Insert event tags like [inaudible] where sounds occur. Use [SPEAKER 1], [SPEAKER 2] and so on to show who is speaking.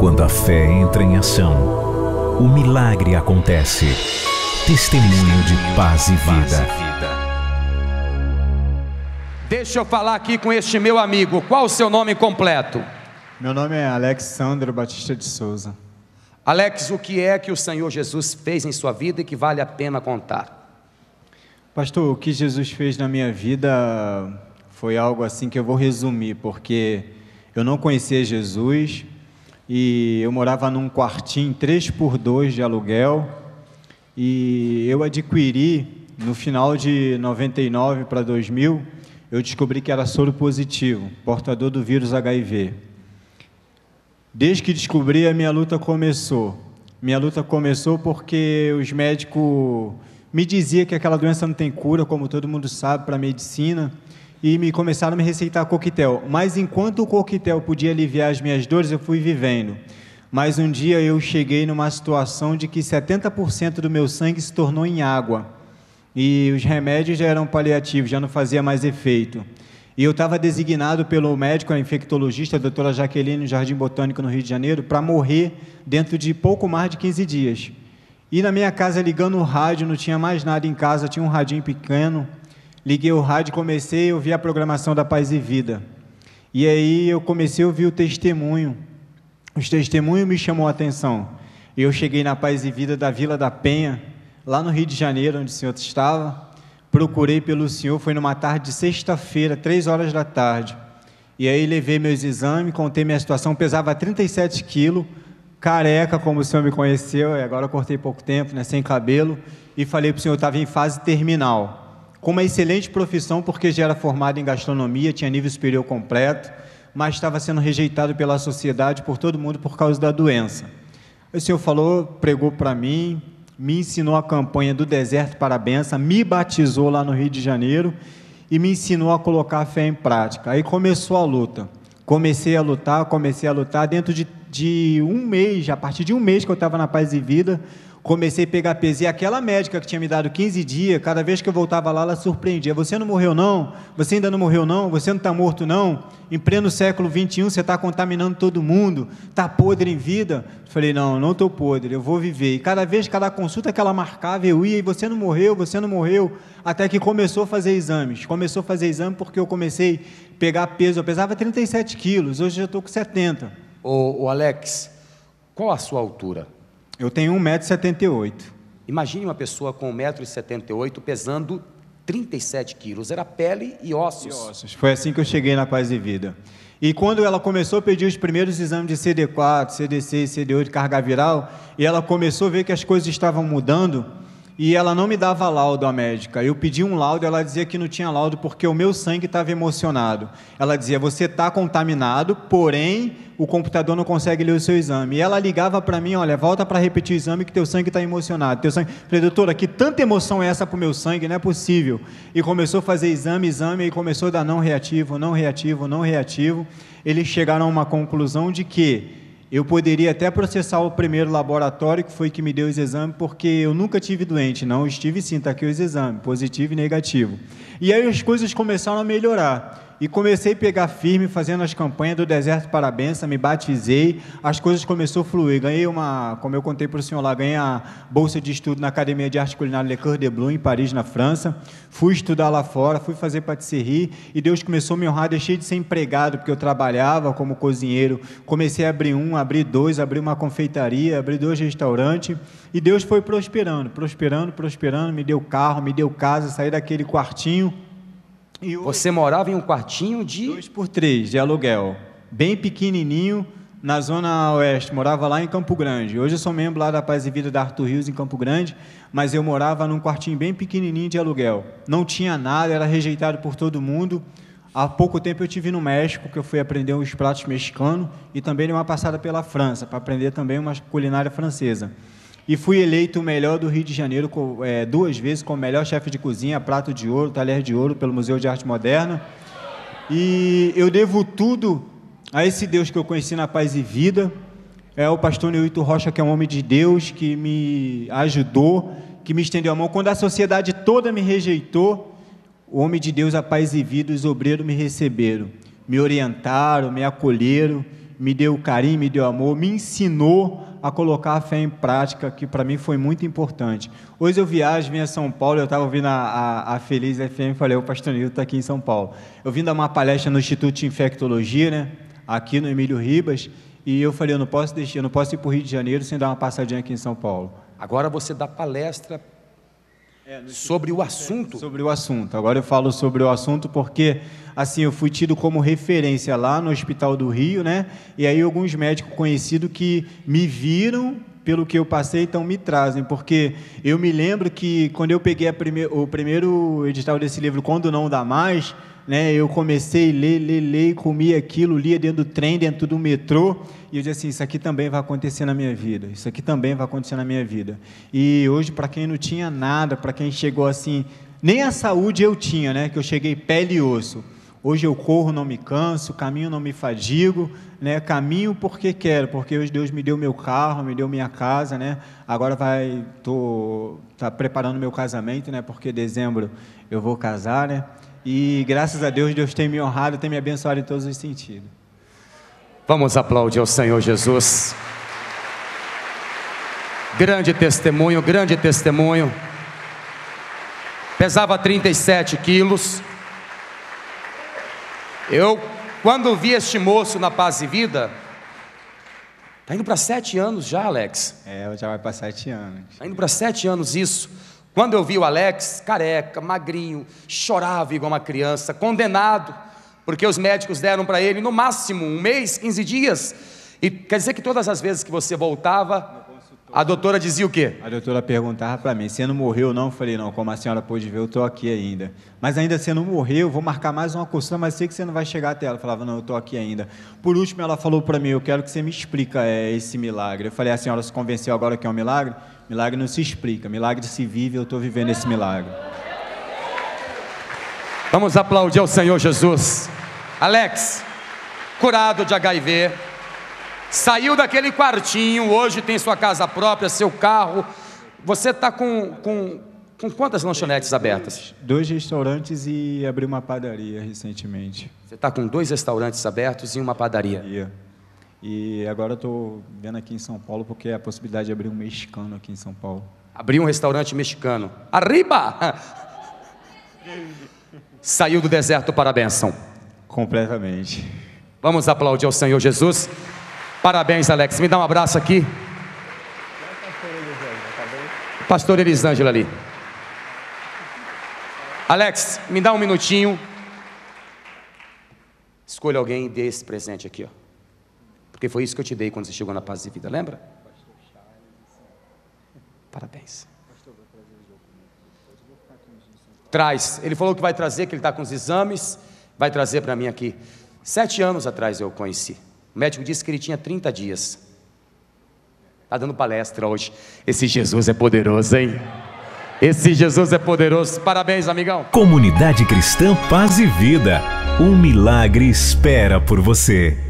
[SPEAKER 1] Quando a fé entra em ação, o milagre acontece. Testemunho de paz e vida.
[SPEAKER 2] Deixa eu falar aqui com este meu amigo. Qual o seu nome completo?
[SPEAKER 3] Meu nome é Alexandre Batista de Souza.
[SPEAKER 2] Alex, o que é que o Senhor Jesus fez em sua vida e que vale a pena contar?
[SPEAKER 3] Pastor, o que Jesus fez na minha vida foi algo assim que eu vou resumir, porque eu não conhecia Jesus e eu morava num quartinho 3 por 2 de aluguel e eu adquiri no final de 99 para 2000, eu descobri que era soro positivo, portador do vírus HIV. Desde que descobri, a minha luta começou. Minha luta começou porque os médicos me diziam que aquela doença não tem cura, como todo mundo sabe, para a medicina e me começaram a me receitar coquetel. Mas enquanto o coquetel podia aliviar as minhas dores, eu fui vivendo. Mas um dia eu cheguei numa situação de que 70% do meu sangue se tornou em água. E os remédios já eram paliativos, já não fazia mais efeito. E eu estava designado pelo médico, a infectologista, a doutora Jaqueline, no Jardim Botânico, no Rio de Janeiro, para morrer dentro de pouco mais de 15 dias. E na minha casa, ligando o rádio, não tinha mais nada em casa, tinha um radinho pequeno, liguei o rádio, comecei a ouvir a programação da Paz e Vida. E aí eu comecei a ouvir o testemunho. Os testemunhos me chamou a atenção. Eu cheguei na Paz e Vida da Vila da Penha, lá no Rio de Janeiro, onde o senhor estava. Procurei pelo senhor, foi numa tarde de sexta-feira, três horas da tarde. E aí levei meus exames, contei minha situação, pesava 37 quilos, careca, como o senhor me conheceu, e agora cortei pouco tempo, né, sem cabelo, e falei para o senhor, estava em fase terminal com uma excelente profissão, porque já era formado em gastronomia, tinha nível superior completo, mas estava sendo rejeitado pela sociedade, por todo mundo, por causa da doença. O Senhor falou, pregou para mim, me ensinou a campanha do deserto para a benção, me batizou lá no Rio de Janeiro e me ensinou a colocar a fé em prática. Aí começou a luta. Comecei a lutar, comecei a lutar. Dentro de, de um mês, a partir de um mês que eu estava na Paz e Vida, comecei a pegar peso. E aquela médica que tinha me dado 15 dias, cada vez que eu voltava lá, ela surpreendia. Você não morreu, não? Você ainda não morreu, não? Você não está morto, não? Em pleno século XXI, você está contaminando todo mundo? Está podre em vida? Falei, não, não estou podre, eu vou viver. E cada vez, cada consulta que ela marcava, eu ia, e você não morreu, você não morreu. Até que começou a fazer exames. Começou a fazer exame porque eu comecei a pegar peso. Eu pesava 37 quilos, hoje já estou com 70.
[SPEAKER 2] Ô, ô Alex, qual a sua altura?
[SPEAKER 3] Eu tenho 1,78m.
[SPEAKER 2] Imagine uma pessoa com 1,78m pesando 37 quilos. Era pele e ossos. e ossos.
[SPEAKER 3] Foi assim que eu cheguei na Paz e Vida. E quando ela começou a pedir os primeiros exames de CD4, CD6, CD8 de carga viral, e ela começou a ver que as coisas estavam mudando, e ela não me dava laudo à médica. Eu pedi um laudo, ela dizia que não tinha laudo porque o meu sangue estava emocionado. Ela dizia: "Você está contaminado, porém o computador não consegue ler o seu exame". E ela ligava para mim: "Olha, volta para repetir o exame que teu sangue está emocionado". Teu sangue. Falei: "Doutora, que tanta emoção é essa para o meu sangue? Não é possível". E começou a fazer exame, exame e começou a dar não reativo, não reativo, não reativo. Eles chegaram a uma conclusão de que eu poderia até processar o primeiro laboratório, que foi que me deu os exames, porque eu nunca tive doente, não, estive sim, está aqui os exames, positivo e negativo. E aí as coisas começaram a melhorar. E comecei a pegar firme, fazendo as campanhas do Deserto para a Benção, me batizei, as coisas começaram a fluir. Ganhei uma, como eu contei para o senhor lá, ganhei a bolsa de estudo na Academia de Arte Culinária Le Coeur de Blum, em Paris, na França. Fui estudar lá fora, fui fazer patisserie, e Deus começou a me honrar, deixei de ser empregado, porque eu trabalhava como cozinheiro. Comecei a abrir um, abrir dois, abrir uma confeitaria, abrir dois restaurantes, e Deus foi prosperando, prosperando, prosperando, me deu carro, me deu casa, saí daquele quartinho,
[SPEAKER 2] você morava em um quartinho de.
[SPEAKER 3] Dois por três, de aluguel. Bem pequenininho, na zona oeste. Morava lá em Campo Grande. Hoje eu sou membro lá da Paz e Vida da Arthur Rios, em Campo Grande, mas eu morava num quartinho bem pequenininho de aluguel. Não tinha nada, era rejeitado por todo mundo. Há pouco tempo eu tive no México, que eu fui aprender uns pratos mexicanos e também uma passada pela França, para aprender também uma culinária francesa e fui eleito o melhor do Rio de Janeiro é, duas vezes como melhor chefe de cozinha, prato de ouro, talher de ouro pelo Museu de Arte Moderna. E eu devo tudo a esse Deus que eu conheci na Paz e Vida. É o pastor Neuito Rocha, que é um homem de Deus, que me ajudou, que me estendeu a mão. Quando a sociedade toda me rejeitou, o homem de Deus, a Paz e Vida, os obreiros me receberam, me orientaram, me acolheram me deu carinho, me deu amor, me ensinou a colocar a fé em prática, que para mim foi muito importante. Hoje eu viajo, vim a São Paulo, eu estava ouvindo a, a, a, Feliz FM, falei, o pastor Nilton está aqui em São Paulo. Eu vim dar uma palestra no Instituto de Infectologia, né, aqui no Emílio Ribas, e eu falei, eu não posso deixar, eu não posso ir para o Rio de Janeiro sem dar uma passadinha aqui em São Paulo.
[SPEAKER 2] Agora você dá palestra é, sobre o assunto.
[SPEAKER 3] Sobre o assunto. Agora eu falo sobre o assunto porque assim eu fui tido como referência lá no Hospital do Rio, né? E aí alguns médicos conhecidos que me viram pelo que eu passei, então me trazem, porque eu me lembro que quando eu peguei prime o primeiro edital desse livro, Quando Não Dá Mais, né, eu comecei a ler, ler, ler, comia aquilo, lia dentro do trem, dentro do metrô, e eu disse assim, isso aqui também vai acontecer na minha vida, isso aqui também vai acontecer na minha vida. E hoje, para quem não tinha nada, para quem chegou assim, nem a saúde eu tinha, né, que eu cheguei pele e osso. Hoje eu corro, não me canso, caminho, não me fadigo, né? Caminho porque quero, porque hoje Deus me deu meu carro, me deu minha casa, né? Agora vai, tô tá preparando meu casamento, né? Porque dezembro eu vou casar, né? E graças a Deus, Deus tem me honrado, tem me abençoado em todos os sentidos.
[SPEAKER 2] Vamos aplaudir ao Senhor Jesus. Grande testemunho, grande testemunho. Pesava 37 quilos. Eu, quando vi este moço na paz e vida, está indo para sete anos já, Alex.
[SPEAKER 3] É, já vai para sete anos.
[SPEAKER 2] Está indo para sete anos isso. Quando eu vi o Alex, careca, magrinho, chorava igual uma criança, condenado, porque os médicos deram para ele no máximo um mês, 15 dias. E quer dizer que todas as vezes que você voltava, a doutora dizia o quê?
[SPEAKER 3] A doutora perguntava para mim, você não morreu não? Eu falei, não, como a senhora pôde ver, eu estou aqui ainda. Mas ainda você não morreu, vou marcar mais uma consulta, mas sei que você não vai chegar até ela. Eu falava, não, eu estou aqui ainda. Por último, ela falou para mim, eu quero que você me explica é, esse milagre. Eu falei, a senhora se convenceu agora que é um milagre? Milagre não se explica, milagre se vive, eu estou vivendo esse milagre.
[SPEAKER 2] Vamos aplaudir ao Senhor Jesus. Alex, curado de HIV, saiu daquele quartinho, hoje tem sua casa própria, seu carro. Você está com, com, com quantas lanchonetes abertas?
[SPEAKER 3] Dois restaurantes e abri uma padaria recentemente.
[SPEAKER 2] Você está com dois restaurantes abertos e uma padaria?
[SPEAKER 3] Yeah. E agora estou vendo aqui em São Paulo porque é a possibilidade de abrir um mexicano aqui em São Paulo.
[SPEAKER 2] Abrir um restaurante mexicano. Arriba! [laughs] Saiu do deserto para a bênção.
[SPEAKER 3] Completamente.
[SPEAKER 2] Vamos aplaudir ao Senhor Jesus. Parabéns, Alex. Me dá um abraço aqui. Pastor Elisângela ali. Alex, me dá um minutinho. Escolha alguém e dê esse presente aqui, ó. Porque foi isso que eu te dei quando você chegou na paz de vida, lembra? Parabéns. Traz. Ele falou que vai trazer, que ele está com os exames, vai trazer para mim aqui. Sete anos atrás eu conheci. O médico disse que ele tinha 30 dias. Está dando palestra hoje. Esse Jesus é poderoso, hein? Esse Jesus é poderoso. Parabéns, amigão.
[SPEAKER 1] Comunidade Cristã Paz e Vida. Um milagre espera por você.